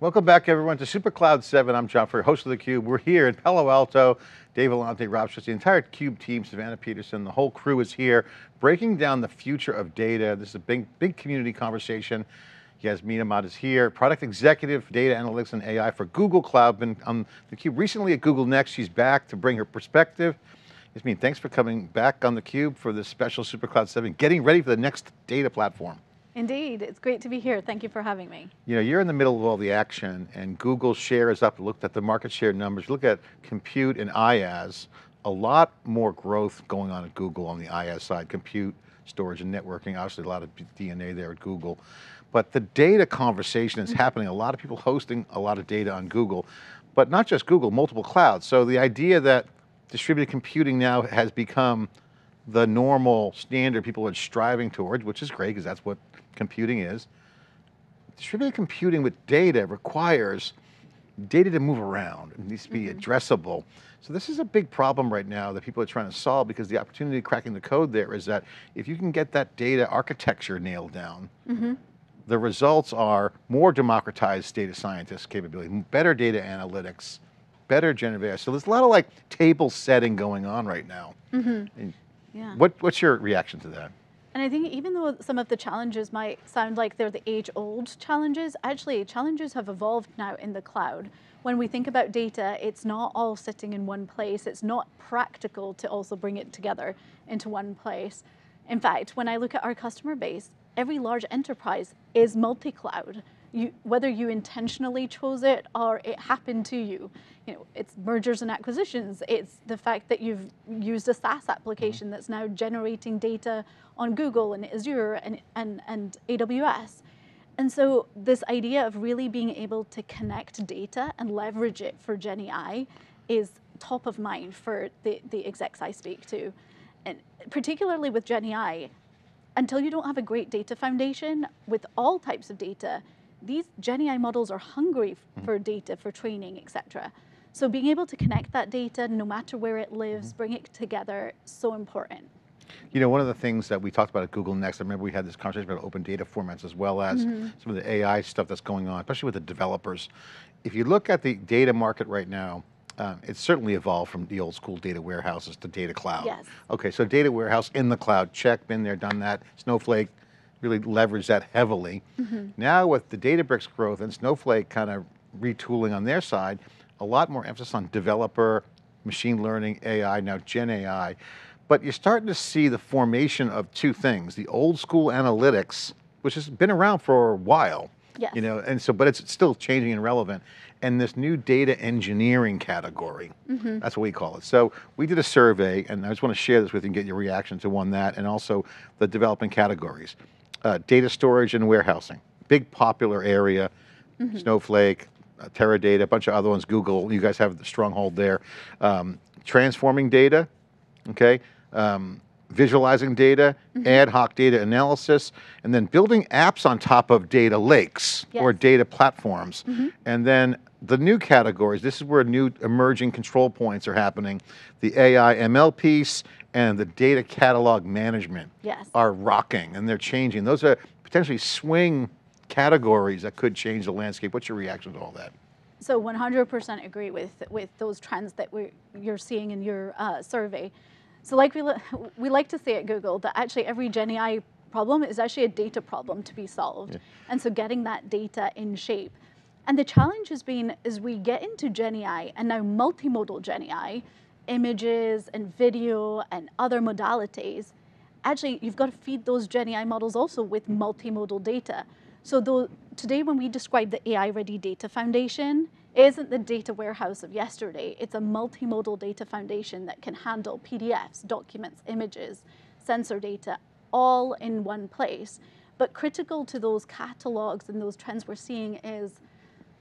Welcome back everyone to SuperCloud 7. I'm John Furrier, host of theCUBE. We're here in Palo Alto. Dave Vellante, Rob Schutz, the entire CUBE team, Savannah Peterson, the whole crew is here, breaking down the future of data. This is a big, big community conversation. Yasmeen Ahmad is here, product executive, data analytics and AI for Google Cloud, been on theCUBE recently at Google Next. She's back to bring her perspective. Yasmeen, thanks for coming back on theCUBE for this special SuperCloud 7, getting ready for the next data platform. Indeed, it's great to be here. Thank you for having me. You know, you're in the middle of all the action and Google share is up, looked at the market share numbers, look at compute and IaaS, a lot more growth going on at Google on the IaaS side, compute, storage and networking, obviously a lot of DNA there at Google. But the data conversation is mm -hmm. happening, a lot of people hosting a lot of data on Google, but not just Google, multiple clouds. So the idea that distributed computing now has become the normal standard people are striving towards, which is great because that's what computing is. Distributed computing with data requires data to move around. It needs to be mm -hmm. addressable. So this is a big problem right now that people are trying to solve because the opportunity cracking the code there is that if you can get that data architecture nailed down, mm -hmm. the results are more democratized data scientist capability, better data analytics, better generative AI. So there's a lot of like table setting going on right now. Mm -hmm. Yeah. What, what's your reaction to that? And I think even though some of the challenges might sound like they're the age-old challenges, actually challenges have evolved now in the cloud. When we think about data, it's not all sitting in one place. It's not practical to also bring it together into one place. In fact, when I look at our customer base, every large enterprise is multi-cloud you, whether you intentionally chose it or it happened to you. You know, it's mergers and acquisitions. It's the fact that you've used a SaaS application mm -hmm. that's now generating data on Google and Azure and, and, and AWS. And so this idea of really being able to connect data and leverage it for GenAI is top of mind for the, the execs I speak to. And particularly with GenAI, until you don't have a great data foundation with all types of data, these GenAI models are hungry mm-hmm. for data, for training, et cetera. So being able to connect that data, no matter where it lives, mm-hmm. bring it together, so important. You know, one of the things that we talked about at Google Next, I remember we had this conversation about open data formats as well as mm -hmm. some of the AI stuff that's going on, especially with the developers. If you look at the data market right now, um, it's certainly evolved from the old school data warehouses to data cloud. Yes. Okay, so data warehouse in the cloud, check, been there, done that. Snowflake, really leverage that heavily. Mm -hmm. Now with the Databricks growth and Snowflake kind of retooling on their side, a lot more emphasis on developer, machine learning, AI, now Gen AI. But you're starting to see the formation of two things, the old school analytics, which has been around for a while, yes. you know, and so, but it's still changing and relevant. And this new data engineering category, mm -hmm. that's what we call it. So we did a survey and I just want to share this with you and get your reaction to one that and also the developing categories uh, data storage and warehousing. Big popular area, mm -hmm. Snowflake, uh, Teradata, a bunch of other ones, Google, you guys have the stronghold there. Um, transforming data, okay? Um, visualizing data, mm -hmm. ad hoc data analysis, and then building apps on top of data lakes yes. or data platforms. Mm -hmm. And then the new categories, this is where new emerging control points are happening. The AI ML piece and the data catalog management yes. are rocking and they're changing. Those are potentially swing categories that could change the landscape. What's your reaction to all that? So 100% agree with, with those trends that we you're seeing in your uh, survey. So like we, we like to say at Google that actually every GenAI problem is actually a data problem to be solved. Yeah. And so getting that data in shape. And the challenge has been as we get into GenAI and now multimodal GenAI, images and video and other modalities, actually you've got to feed those GenAI models also with multimodal data. So though, today when we describe the AI-ready data foundation, it isn't the data warehouse of yesterday, it's a multimodal data foundation that can handle PDFs, documents, images, sensor data, all in one place. But critical to those catalogs and those trends we're seeing is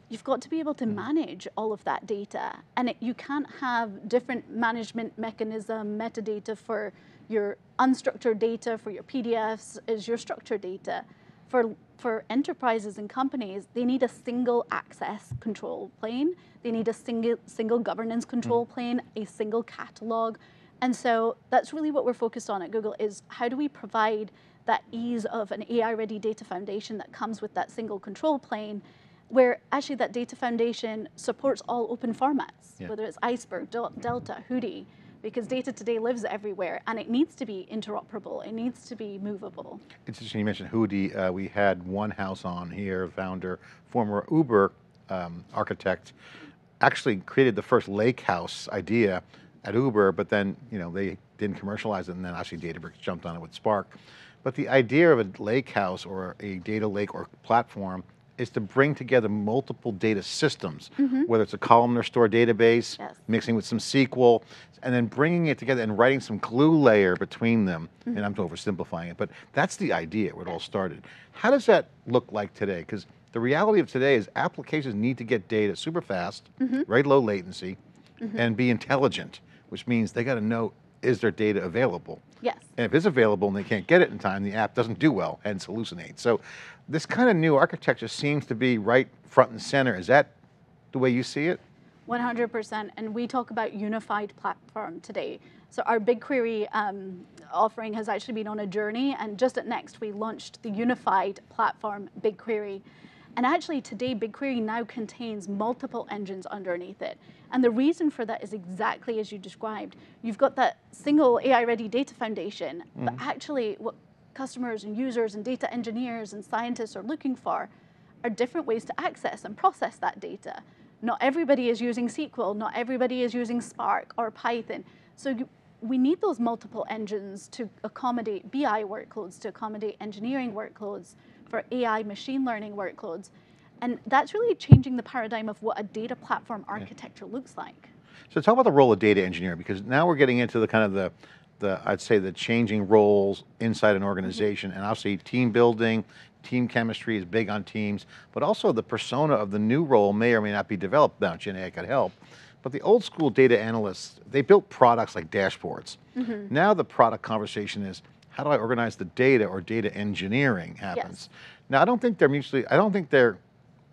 you've got to be able to hmm. manage all of that data. And it, you can't have different management mechanism, metadata for your unstructured data, for your PDFs, is your structured data. For, for enterprises and companies, they need a single access control plane. They need a single, single governance control mm. plane, a single catalog. And so that's really what we're focused on at Google is how do we provide that ease of an AI-ready data foundation that comes with that single control plane where actually that data foundation supports all open formats, Yeah. whether it's Iceberg, Del- Delta, Hudi, because data today lives everywhere and it needs to be interoperable, it needs to be movable. It's interesting you mentioned Hudi. Uh, we had Onehouse on here, founder, former Uber um, architect, actually created the first lake house idea at Uber, but then you know they didn't commercialize it, and then actually Databricks jumped on it with Spark. But the idea of a lake house or a data lake or platform is to bring together multiple data systems, mm-hmm. whether it's a columnar store database, Yes. mixing with some SQL, and then bringing it together and writing some glue layer between them. Mm-hmm. And I'm oversimplifying it, but that's the idea where it all started. How does that look like today? Because the reality of today is applications need to get data super fast, mm-hmm. very low latency, and be intelligent, which means they got to know is their data available. Yes. And if it's available and they can't get it in time, the app doesn't do well and hallucinates. So this kind of new architecture seems to be right front and center. Is that the way you see it? 100%. And we talk about unified platform today. So our BigQuery um, offering has actually been on a journey. And just at Next, we launched the unified platform BigQuery. And actually today, BigQuery now contains multiple engines underneath it. And the reason for that is exactly as you described. You've got that single AI-ready data foundation, but mm. actually what customers and users and data engineers and scientists are looking for are different ways to access and process that data. Not everybody is using SQL, not everybody is using Spark or Python. So you, we need those multiple engines to accommodate BI workloads, to accommodate engineering workloads, for AI machine learning workloads. And that's really changing the paradigm of what a data platform architecture looks like. So talk about the role of data engineer because now we're getting into the kind of the, the I'd say the changing roles inside an mm-hmm. organization and obviously team building, team chemistry is big on teams, but also the persona of the new role may or may not be developed now, Gen AI could help. But the old school data analysts, they built products like dashboards. Mm-hmm. Now the product conversation is, how do I organize the data or data engineering happens. Now I don't think they're mutually, I don't think they're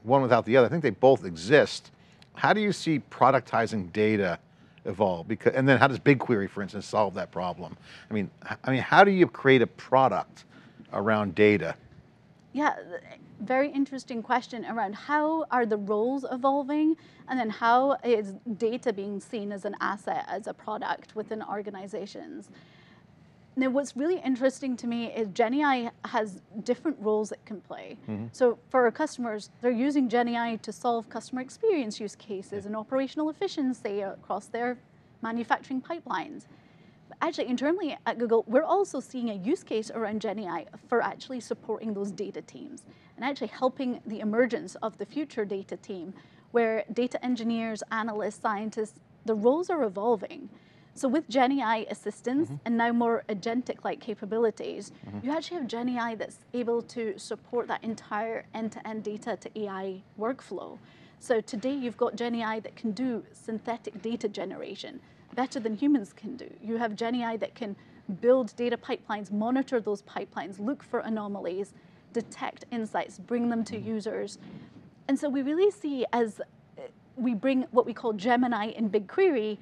one without the other. I think they both exist. How do you see productizing data evolve? Because, and then how does BigQuery, for instance, solve that problem? I mean, I mean, how do you create a product around data? Yeah, very interesting question around how are the roles evolving and then how is data being seen as an asset, as a product within organizations. Now, what's really interesting to me is GenAI has different roles it can play. Mm-hmm. So, for our customers, they're using GenAI to solve customer experience use cases and operational efficiency across their manufacturing pipelines. But actually, internally at Google, we're also seeing a use case around GenAI for actually supporting those data teams and actually helping the emergence of the future data team, where data engineers, analysts, scientists, the roles are evolving. So with GenAI assistance mm-hmm. and now more agentic-like capabilities, mm-hmm. you actually have GenAI that's able to support that entire end-to-end data to AI workflow. So today you've got GenAI that can do synthetic data generation better than humans can do. You have GenAI that can build data pipelines, monitor those pipelines, look for anomalies, detect insights, bring them to mm-hmm. users. And so we really see as uh, we bring what we call Gemini in BigQuery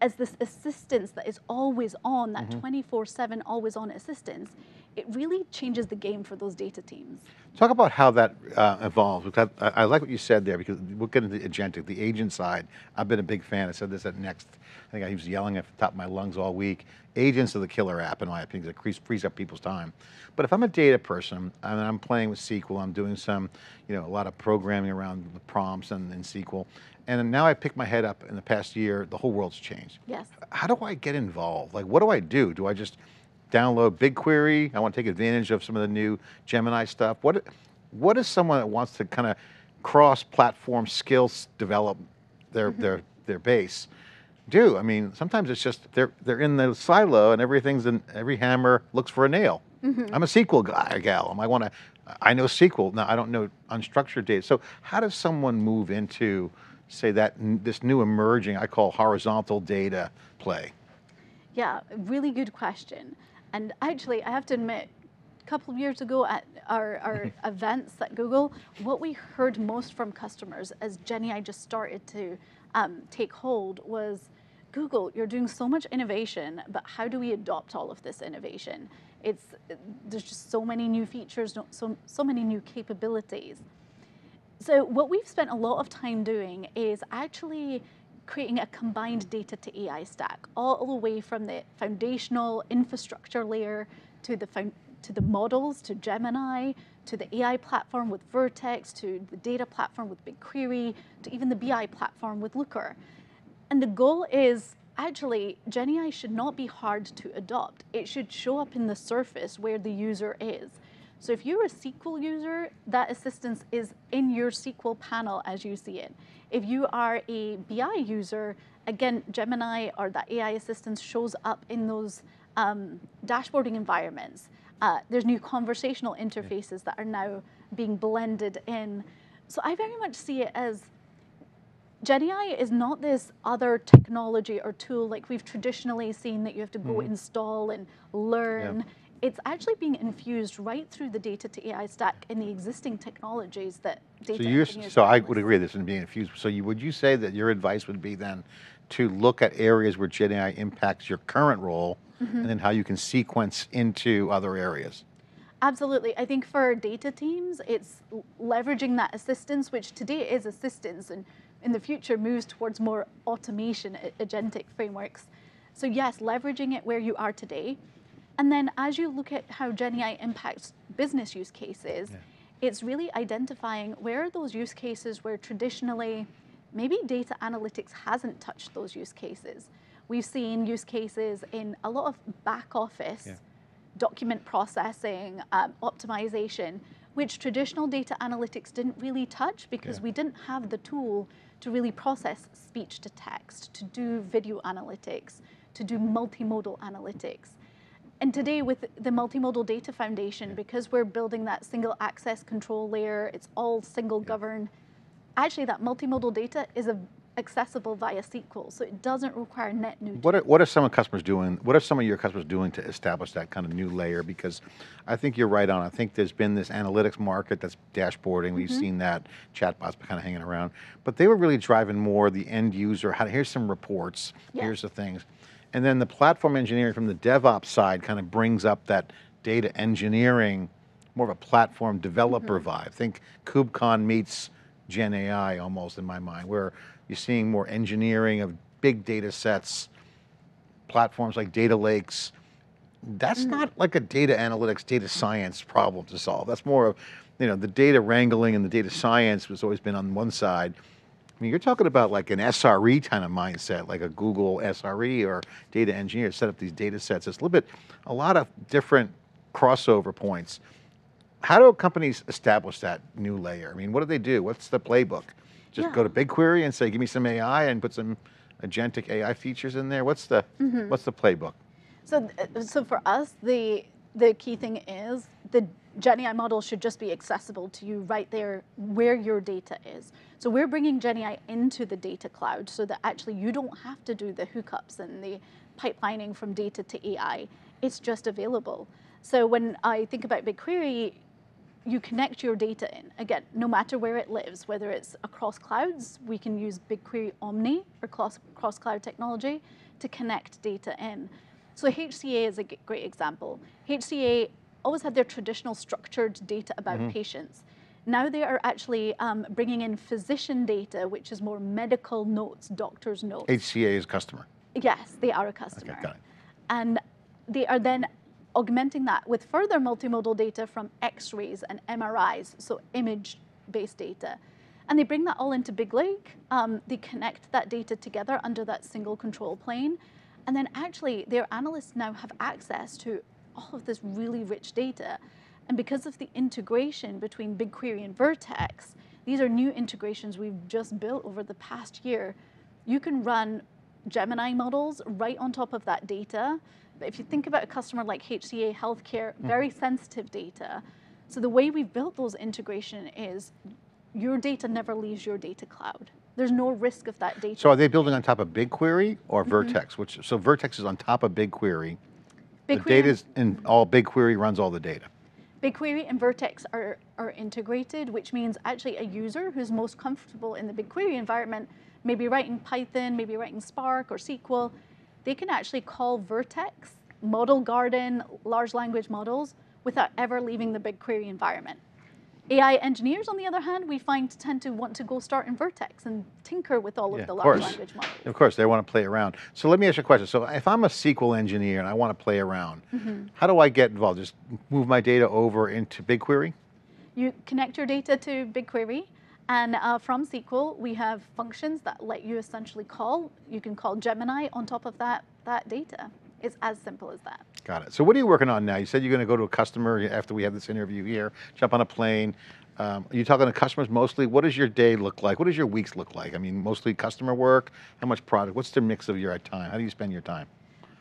as this assistance that is always on, that 24 7 always on assistance. It really changes the game for those data teams. Talk about how that uh, evolves. I, I like what you said there because we'll get into the agentic, the agent side. I've been a big fan. I said this at Next. I think I was yelling at the top of my lungs all week. Agents are the killer app in my opinion because it frees up people's time. But if I'm a data person and I'm playing with SQL, I'm doing some, you know, a lot of programming around the prompts and, and SQL, and now I pick my head up in the past year, the whole world's changed. Yes. How do I get involved? Like, what do I do? Do I just download BigQuery? I want to take advantage of some of the new Gemini stuff. What, what is someone that wants to kind of cross-platform skills develop their, mm-hmm. their, their base do? I mean, sometimes it's just they're, they're in the silo and everything's in, every hammer looks for a nail. Mm-hmm. I'm a SQL guy, gal. I want to, I know SQL. Now I don't know unstructured data. So how does someone move into, say that this new emerging, I call horizontal data play? Yeah, really good question. And actually, I have to admit, a couple of years ago at our, our events at Google, what we heard most from customers as GenAI just started to um, take hold was Google, you're doing so much innovation, but how do we adopt all of this innovation? It's there's just so many new features, so so many new capabilities. So what we've spent a lot of time doing is actually creating a combined data to AI stack, all the way from the foundational infrastructure layer to the to the models, to Gemini, to the AI platform with Vertex, to the data platform with BigQuery, to even the BI platform with Looker. And the goal is actually GenAI should not be hard to adopt. It should show up in the surface where the user is. So if you're a SQL user, that assistance is in your SQL panel as you see it. If you are a BI user, again, Gemini or that AI assistance shows up in those um, dashboarding environments. Uh, there's new conversational interfaces that are now being blended in. So I very much see it as GenAI is not this other technology or tool like we've traditionally seen that you have to go mm-hmm. install and learn. Yeah. It's actually being infused right through the data to AI stack in the existing technologies that data. So, you so I would agree this is being infused. So you, would you say that your advice would be then to look at areas where GenAI impacts your current role mm -hmm. and then how you can sequence into other areas? Absolutely. I think for data teams, it's leveraging that assistance, which today is assistance and in the future moves towards more automation, agentic frameworks. So yes, leveraging it where you are today. And then as you look at how GenAI impacts business use cases, yeah. it's really identifying where are those use cases where traditionally maybe data analytics hasn't touched those use cases. We've seen use cases in a lot of back office, yeah. document processing, um, optimization, which traditional data analytics didn't really touch because yeah. we didn't have the tool to really process speech to text, to do video analytics, to do multimodal analytics. And today with the Multimodal Data Foundation, because we're building that single access control layer, it's all single yeah. govern, actually that multimodal data is a accessible via SQL, so it doesn't require net new. What are, what are some of customers doing? What are some of your customers doing to establish that kind of new layer? Because I think you're right on. I think there's been this analytics market that's dashboarding. We've mm -hmm. seen that chatbots kind of hanging around, but they were really driving more the end user. How here's some reports. Yeah. Here's the things, and then the platform engineering from the DevOps side kind of brings up that data engineering, more of a platform developer mm -hmm. vibe. Think KubeCon meets Gen AI almost in my mind, where you're seeing more engineering of big data sets, platforms like data lakes. That's mm. not like a data analytics, data science problem to solve. That's more of, you know, the data wrangling and the data science has always been on one side. I mean, you're talking about like an SRE kind of mindset, like a Google SRE or data engineer set up these data sets. It's a little bit, a lot of different crossover points. How do companies establish that new layer? I mean, what do they do? What's the playbook? Just yeah. go to BigQuery and say, give me some AI and put some agentic AI features in there. What's the, mm -hmm. what's the playbook? So, uh, so for us, the, the key thing is the GenAI model should just be accessible to you right there where your data is. So we're bringing GenAI into the data cloud so that actually you don't have to do the hookups and the pipelining from data to AI. It's just available. So when I think about BigQuery, you connect your data in. Again, no matter where it lives, whether it's across clouds, we can use BigQuery Omni or cross-cloud technology to connect data in. So HCA is a great example. HCA always had their traditional structured data about mm -hmm. patients. Now they are actually um, bringing in physician data, which is more medical notes, doctor's notes. HCA is customer? Yes, they are a customer. Okay, and they are then augmenting that with further multimodal data from x-rays and MRIs, so image-based data. And they bring that all into BigLake. Um, they connect that data together under that single control plane. And then actually their analysts now have access to all of this really rich data. And because of the integration between BigQuery and Vertex, these are new integrations we've just built over the past year. You can run Gemini models right on top of that data But if you think about a customer like HCA Healthcare, mm-hmm. very mm. sensitive data. So the way we've built those integration is your data never leaves your data cloud. There's no risk of that data. So are they building on top of BigQuery or mm-hmm. Vertex? Which so Vertex is on top of BigQuery. BigQuery the data is in all BigQuery runs all the data. BigQuery and Vertex are, are integrated, which means actually a user who's most comfortable in the BigQuery environment, maybe writing Python, maybe writing Spark or SQL, they can actually call Vertex, Model Garden, large language models without ever leaving the BigQuery environment. AI engineers, on the other hand, we find tend to want to go start in Vertex and tinker with all Yeah, of the large language models. Of course, they want to play around. So let me ask you a question. So if I'm a SQL engineer and I want to play around, Mm-hmm. how do I get involved? Just move my data over into BigQuery? You connect your data to BigQuery, and uh, from SQL, we have functions that let you essentially call. You can call Gemini on top of that, that data. It's as simple as that. Got it. So what are you working on now? You said you're going to go to a customer after we have this interview here, jump on a plane. Um, are you talking to customers mostly? What does your day look like? What does your weeks look like? I mean, mostly customer work? How much product? What's the mix of your time? How do you spend your time?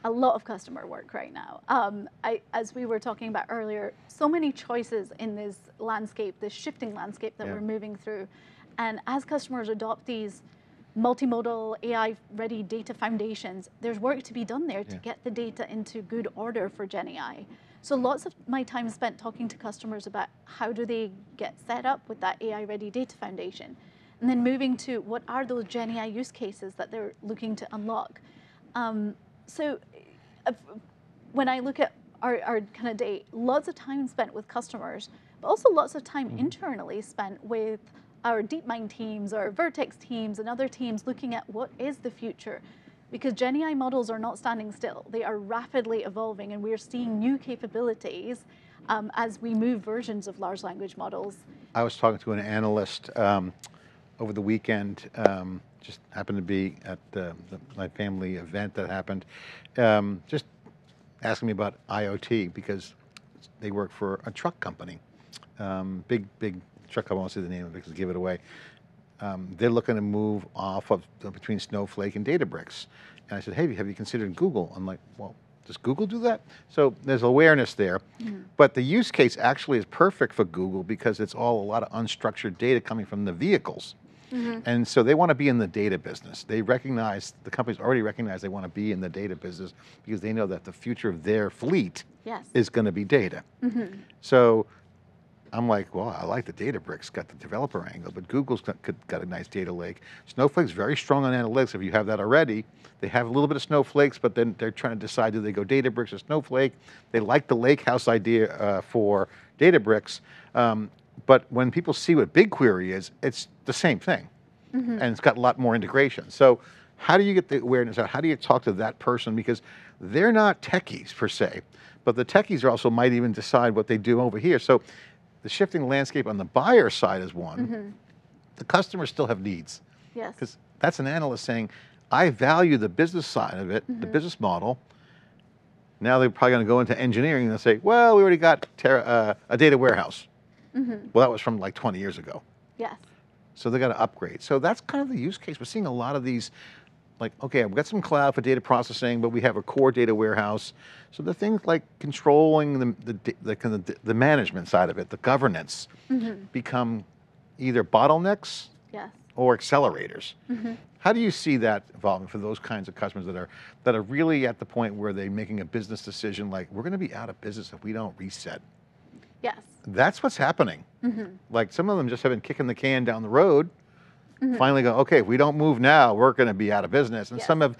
a lot of customer work right now. Um, I, as we were talking about earlier, so many choices in this landscape, this shifting landscape that Yeah. we're moving through. And as customers adopt these multimodal AI ready data foundations, there's work to be done there to get the data into good order for GenAI. So lots of my time spent talking to customers about how do they get set up with that AI ready data foundation. And then moving to what are those GenAI use cases that they're looking to unlock. Um, so uh, when I look at our, our kind of day, lots of time spent with customers, but also lots of time internally spent with our DeepMind teams, our Vertex teams, and other teams looking at what is the future. Because GenAI models are not standing still, they are rapidly evolving, and we are seeing new capabilities um, as we move versions of large language models. I was talking to an analyst um, over the weekend, um, just happened to be at the, the, my family event that happened, um, just asking me about IoT because they work for a truck company, um, big, big I won't say the name of it because give it away. Um, they're looking to move off of uh, between Snowflake and Databricks. And I said, hey, have you considered Google? I'm like, well, does Google do that? So there's awareness there. Mm-hmm. But the use case actually is perfect for Google because it's all a lot of unstructured data coming from the vehicles. Mm-hmm. And so they want to be in the data business. They recognize, the companies already recognize they want to be in the data business because they know that the future of their fleet Yes. is going to be data. Mm-hmm. So I'm like, well, I like the Databricks, got the developer angle, but Google's got, got a nice data lake. Snowflake's very strong on analytics. If you have that already, they have a little bit of Snowflakes, but then they're trying to decide do they go Databricks or Snowflake. They like the lakehouse idea uh, for Databricks, um, but when people see what BigQuery is, it's the same thing, and it's got a lot more integration. So how do you get the awareness out? How do you talk to that person? Because they're not techies per se, but the techies are also might even decide what they do over here. So the shifting landscape on the buyer side is one. Mm-hmm. The customers still have needs Yes. because that's an analyst saying, I value the business side of it, the mm-hmm. business model. Now they're probably going to go into engineering and they'll say, well, we already got uh, a data warehouse. Mm-hmm. Well, that was from like 20 years ago. Yes. So they got to upgrade. So that's kind of the use case. We're seeing a lot of these, like, okay, we've got some cloud for data processing, but we have a core data warehouse. So the things like controlling the, the, the, the, management side of it, the governance, mm-hmm. become either bottlenecks Yes. or accelerators. Mm-hmm. How do you see that evolving for those kinds of customers that are that are really at the point where they're making a business decision like we're going to be out of business if we don't reset? Yes. That's what's happening. Mm-hmm. Like some of them just have been kicking the can down the road. Mm-hmm. Finally, go okay. If we don't move now, we're going to be out of business. And some have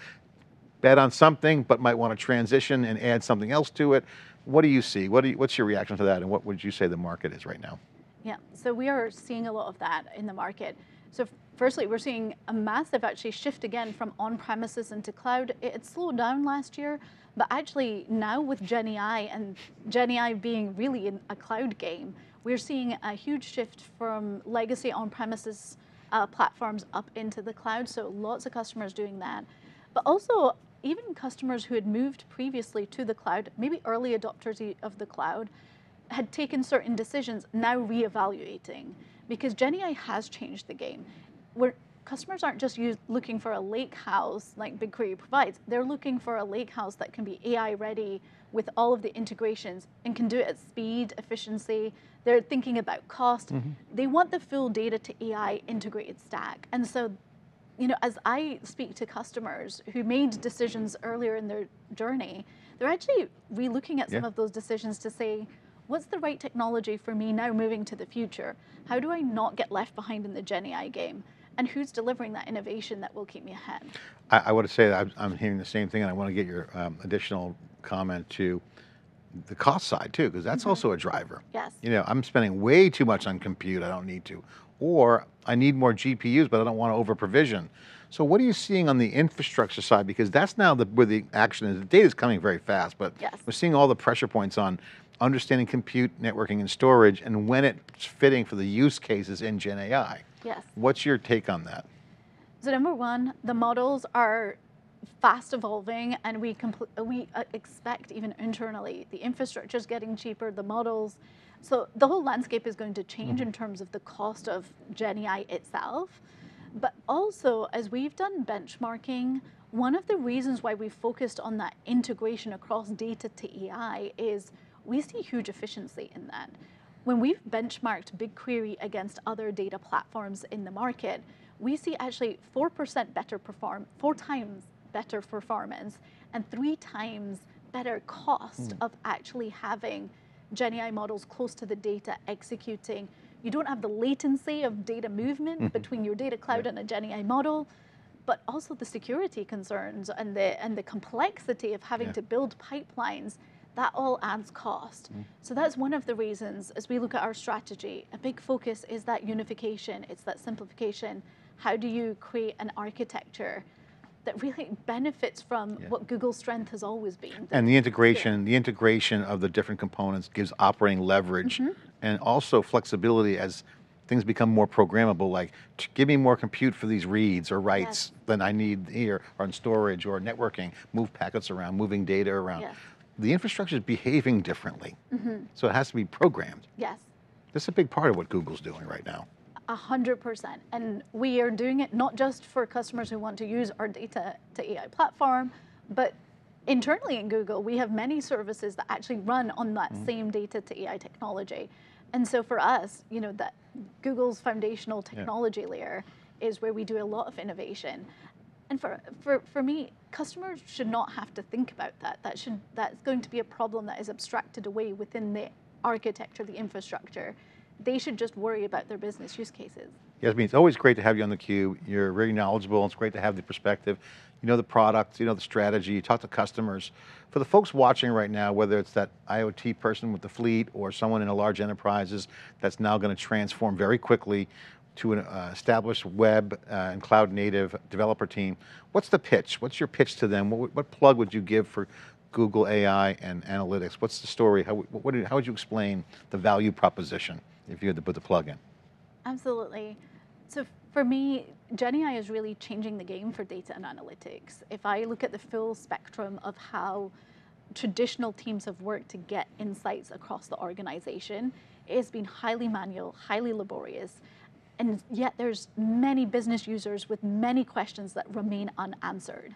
bet on something, but might want to transition and add something else to it. What do you see? What do you, what's your reaction to that? And what would you say the market is right now? Yeah, so we are seeing a lot of that in the market. So firstly, we're seeing a massive actually shift again from on-premises into cloud. It had slowed down last year, but actually now with GenAI and GenAI being really in a cloud game, we're seeing a huge shift from legacy on-premises uh, platforms up into the cloud. So lots of customers doing that, but also even customers who had moved previously to the cloud, maybe early adopters of the cloud, had taken certain decisions, now reevaluating because GenAI has changed the game. Where customers aren't just use, looking for a lake house like BigQuery provides, they're looking for a lake house that can be AI ready with all of the integrations and can do it at speed, efficiency. They're thinking about cost. They want the full data to AI integrated stack. And so you know, as I speak to customers who made decisions earlier in their journey, they're actually re-looking at some Yeah. of those decisions to say, what's the right technology for me now moving to the future? How do I not get left behind in the Gen AI game? And who's delivering that innovation that will keep me ahead? I, I want to say that I'm, I'm hearing the same thing, and I want to get your um, additional comment to the cost side too, because that's mm-hmm. also a driver. Yes. You know, I'm spending way too much on compute, I don't need to. Or I need more GPUs, but I don't want to over provision. So what are you seeing on the infrastructure side? Because that's now the, where the action is. The data is coming very fast, but Yes. we're seeing all the pressure points on understanding compute, networking, and storage, and when it's fitting for the use cases in Gen AI. Yes. What's your take on that? So number one, the models are fast evolving, and we we uh, expect even internally the infrastructure is getting cheaper, the models. So the whole landscape is going to change in terms of the cost of Gen AI itself. But also, as we've done benchmarking, one of the reasons why we focused on that integration across data to AI is we see huge efficiency in that. When we've benchmarked BigQuery against other data platforms in the market, we see actually 4% better perform, four times better performance, and three times better cost hmm. of actually having GenAI models close to the data executing. You don't have the latency of data movement mm-hmm. between your data cloud and a GenAI model, but also the security concerns and the and the complexity of having Yeah. to build pipelines. That all adds cost. Mm-hmm. So that's one of the reasons as we look at our strategy, a big focus is that unification, it's that simplification. How do you create an architecture that really benefits from Yeah. what Google's strength has always been? And the integration, the integration of the different components gives operating leverage Mm-hmm. and also flexibility as things become more programmable, like give me more compute for these reads or writes Yes. than I need here, or in storage or networking, move packets around, moving data around. Yes. The infrastructure is behaving differently, Mm-hmm. so it has to be programmed. yes. That's a big part of what Google's doing right now. A hundred percent. And we are doing it not just for customers who want to use our data to AI platform, but internally in Google, we have many services that actually run on that mm-hmm. same data to AI technology. And so for us, you know, that Google's foundational technology layer is where we do a lot of innovation. And for, for, for me, customers should not have to think about that. That should that's going to be a problem that is abstracted away within the architecture, the infrastructure. They should just worry about their business use cases. Yasmeen, it's always great to have you on theCUBE. You're very knowledgeable. It's great to have the perspective. You know the product, you know the strategy, you talk to customers. For the folks watching right now, whether it's that IoT person with the fleet or someone in a large enterprises that's now going to transform very quickly to an uh, established web uh, and cloud native developer team, what's the pitch? What's your pitch to them? What, what plug would you give for Google AI and analytics? What's the story? How, what, how would you explain the value proposition if you had to put the plug in? Absolutely. So for me, GenAI is really changing the game for data and analytics. If I look at the full spectrum of how traditional teams have worked to get insights across the organization, it has been highly manual, highly laborious, and yet there's many business users with many questions that remain unanswered.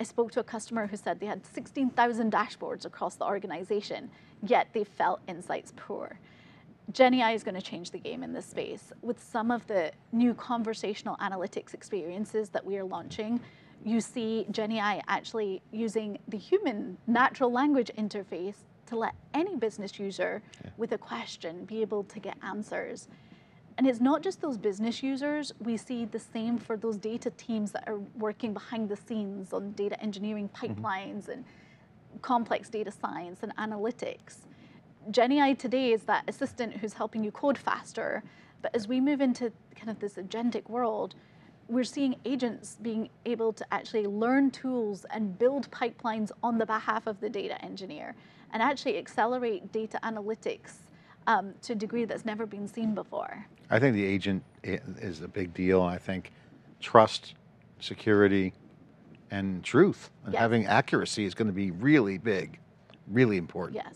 I spoke to a customer who said they had 16,000 dashboards across the organization, yet they felt insights poor. GenAI is going to change the game in this space. With some of the new conversational analytics experiences that we are launching, you see GenAI actually using the human natural language interface to let any business user with a question be able to get answers. And it's not just those business users, we see the same for those data teams that are working behind the scenes on data engineering mm-hmm. pipelines and complex data science and analytics. GenAI today is that assistant who's helping you code faster. But as we move into kind of this agentic world, we're seeing agents being able to actually learn tools and build pipelines on the behalf of the data engineer and actually accelerate data analytics um, to a degree that's never been seen before. I think the agent is a big deal. I think trust, security, and truth, and Yes. having accuracy is going to be really big, really important. Yes,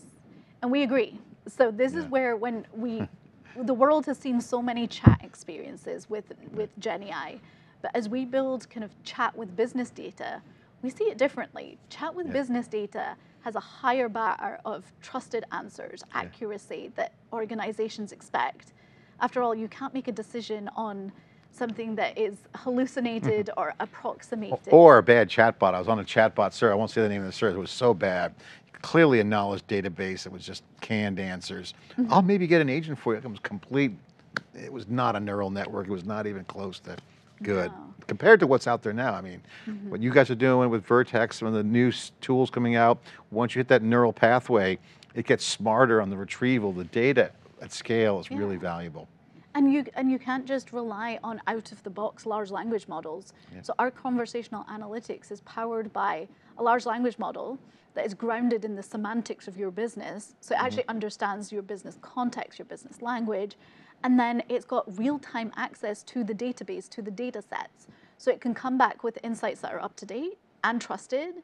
and we agree. So this is where when we, the world has seen so many chat experiences with with GenAI, but as we build kind of chat with business data, we see it differently. Chat with Yeah. business data has a higher bar of trusted answers, accuracy that organizations expect. After all, you can't make a decision on something that is hallucinated or approximated. Or a bad chatbot. I was on a chatbot sir. I won't say the name of the server. It was so bad. Clearly a knowledge database that was just canned answers. Mm-hmm. I'll maybe get an agent for you. It was complete. It was not a neural network. It was not even close to good No. Compared to what's out there now. I mean, what you guys are doing with Vertex, some of the new tools coming out. Once you hit that neural pathway, it gets smarter on the retrieval. The data at scale is really valuable. And you and you can't just rely on out of the box large language models. So our conversational analytics is powered by a large language model that is grounded in the semantics of your business. So it actually mm-hmm. understands your business context, your business language, and then it's got real-time access to the database, to the data sets. So it can come back with insights that are up to date and trusted.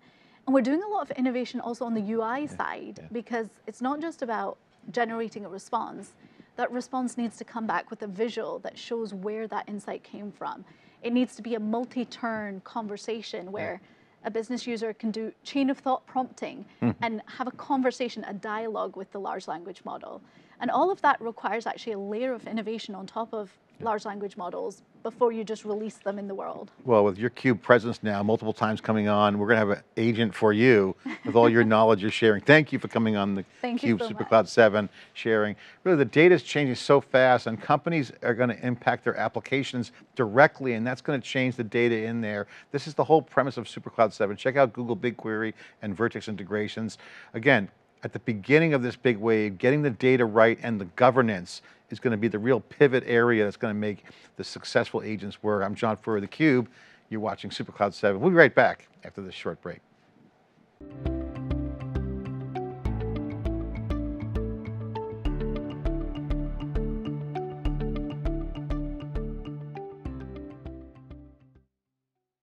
And we're doing a lot of innovation also on the UI side because it's not just about generating a response. That response needs to come back with a visual that shows where that insight came from. It needs to be a multi turn conversation where a business user can do chain of thought prompting mm-hmm. and have a conversation, a dialogue with the large language model. And all of that requires actually a layer of innovation on top of large language models before you just release them in the world. Well, with your Cube presence now, multiple times coming on, we're going to have an agent for you with all your knowledge you're sharing. Thank you for coming on the Thank you Cube so SuperCloud 7 sharing. Really, the data is changing so fast and companies are going to impact their applications directly and that's going to change the data in there. This is the whole premise of SuperCloud 7. Check out Google BigQuery and Vertex integrations. Again, at the beginning of this big wave, getting the data right and the governance is going to be the real pivot area that's going to make the successful agents work. I'm John Furrier, theCUBE. You're watching SuperCloud 7. We'll be right back after this short break.